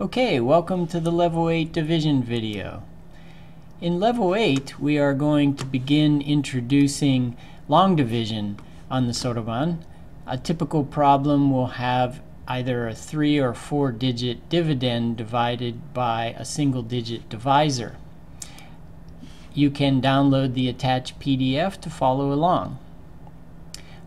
Okay, welcome to the Level 8 division video. In Level 8, we are going to begin introducing long division on the Soroban. A typical problem will have either a three or four digit dividend divided by a single digit divisor. You can download the attached PDF to follow along.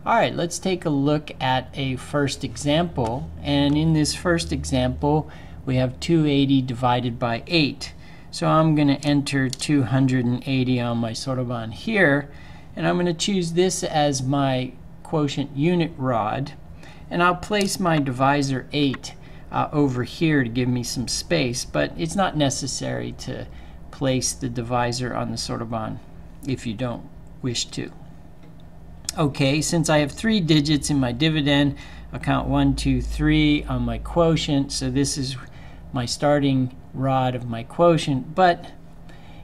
Alright, let's take a look at a first example. And in this first example, we have 280 divided by 8. So I'm going to enter 280 on my Soroban here, and I'm going to choose this as my quotient unit rod, and I'll place my divisor 8 uh, over here to give me some space, but it's not necessary to place the divisor on the Soroban if you don't wish to. Okay, since I have three digits in my dividend, I'll count one, two, three on my quotient, so this is my starting rod of my quotient. But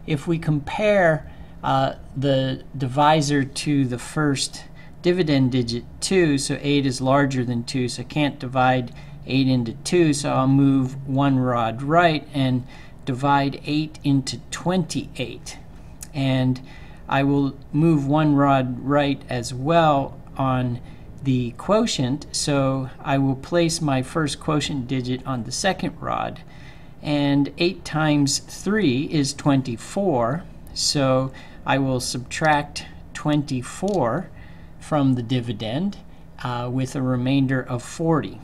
if we compare uh, the divisor to the first dividend digit 2, so 8 is larger than 2, so I can't divide 8 into 2, so I'll move one rod right and divide 8 into 28. And I will move one rod right as well on the quotient, so I will place my first quotient digit on the second rod. And 8 times 3 is 24, so I will subtract 24 from the dividend uh, with a remainder of 40.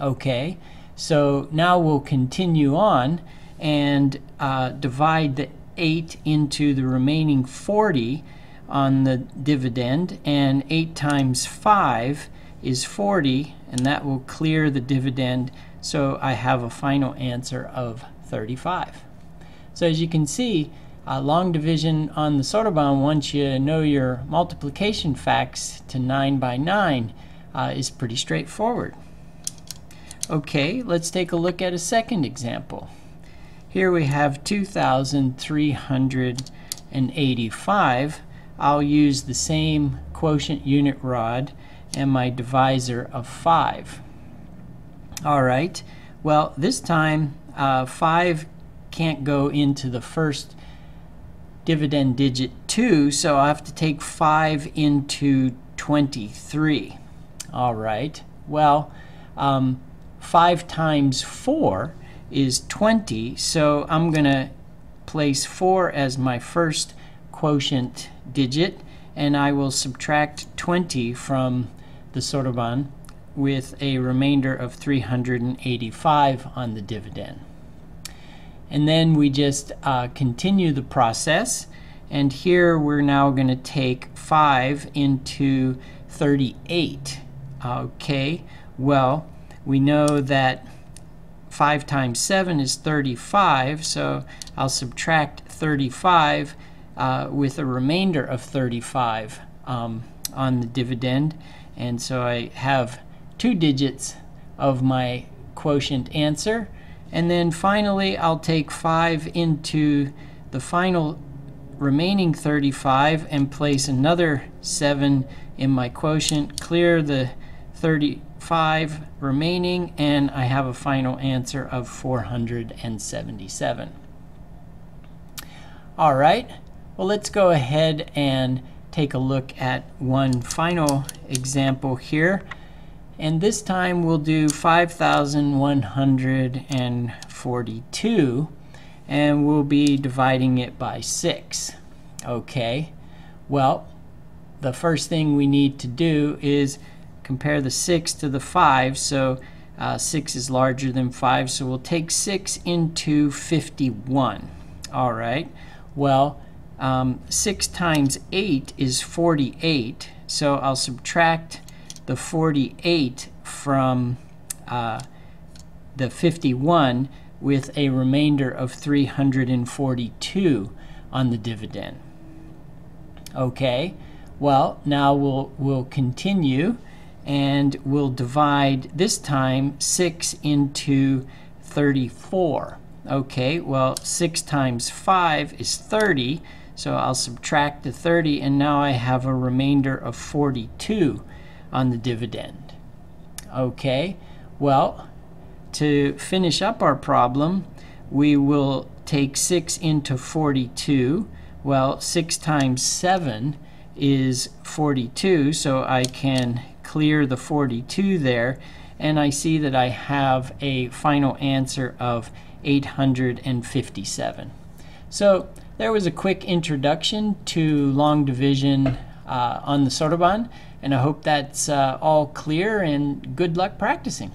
Okay, so now we'll continue on and uh, divide the 8 into the remaining 40 on the dividend and 8 times 5 is 40 and that will clear the dividend so I have a final answer of 35. So as you can see uh, long division on the Soroban once you know your multiplication facts to 9 by 9 uh, is pretty straightforward. Okay, let's take a look at a second example. Here we have 2,385 I'll use the same quotient unit rod and my divisor of 5. Alright, well this time uh, 5 can't go into the first dividend digit 2, so I have to take 5 into 23. Alright, well um, 5 times 4 is 20, so I'm going to place 4 as my first quotient digit and I will subtract 20 from the Soroban with a remainder of 385 on the dividend. And then we just uh, continue the process and here we're now going to take 5 into 38. Okay, well we know that 5 times 7 is 35 so I'll subtract 35 uh, with a remainder of 35 um, on the dividend. And so I have two digits of my quotient answer. And then finally, I'll take 5 into the final remaining 35 and place another 7 in my quotient, clear the 35 remaining, and I have a final answer of 477. All right. Well, let's go ahead and take a look at one final example here. And this time we'll do 5,142 and we'll be dividing it by 6. Okay, well, the first thing we need to do is compare the 6 to the 5. So uh, 6 is larger than 5, so we'll take 6 into 51. All right, well, um, 6 times 8 is 48, so I'll subtract the 48 from uh, the 51 with a remainder of 342 on the dividend. Okay, well now we'll, we'll continue and we'll divide this time 6 into 34. Okay, well 6 times 5 is 30 so I'll subtract the 30 and now I have a remainder of 42 on the dividend. Okay, well, To finish up our problem, we will take 6 into 42. Well, 6 times 7 is 42, so I can clear the 42 there, and I see that I have a final answer of 857. So there was a quick introduction to long division uh, on the Soroban, and I hope that's uh, all clear and good luck practicing.